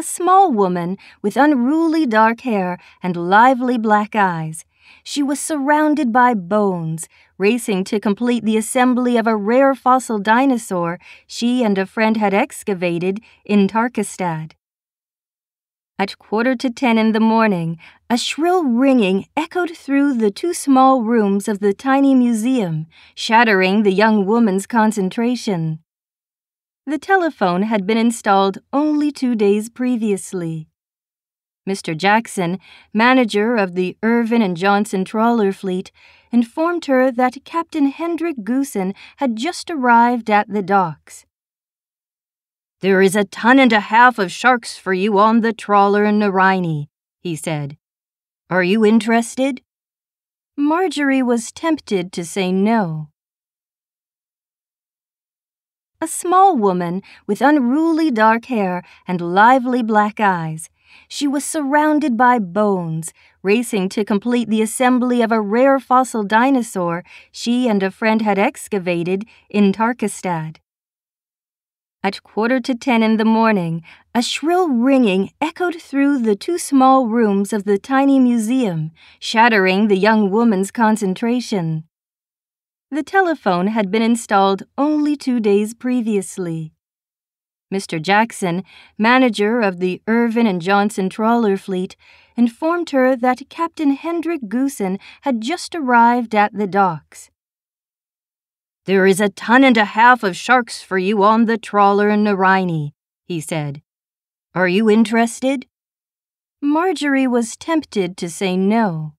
a small woman with unruly dark hair and lively black eyes. She was surrounded by bones, racing to complete the assembly of a rare fossil dinosaur she and a friend had excavated in Tarkastad. At quarter to ten in the morning, a shrill ringing echoed through the two small rooms of the tiny museum, shattering the young woman's concentration. The telephone had been installed only two days previously. Mr. Jackson, manager of the Irvin and Johnson trawler fleet, informed her that Captain Hendrik Goosen had just arrived at the docks. There is a ton and a half of sharks for you on the trawler Nerine, he said. Are you interested? Marjorie was tempted to say no. A small woman with unruly dark hair and lively black eyes. She was surrounded by bones, racing to complete the assembly of a rare fossil dinosaur she and a friend had excavated in Tarkastad. At quarter to ten in the morning, a shrill ringing echoed through the two small rooms of the tiny museum, shattering the young woman's concentration. The telephone had been installed only two days previously. Mr. Jackson, manager of the Irvin and Johnson trawler fleet, informed her that Captain Hendrik Goosen had just arrived at the docks. There is a ton and a half of sharks for you on the trawler Nerine, he said. Are you interested? Marjorie was tempted to say no.